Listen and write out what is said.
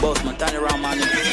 boss, my turn around, man.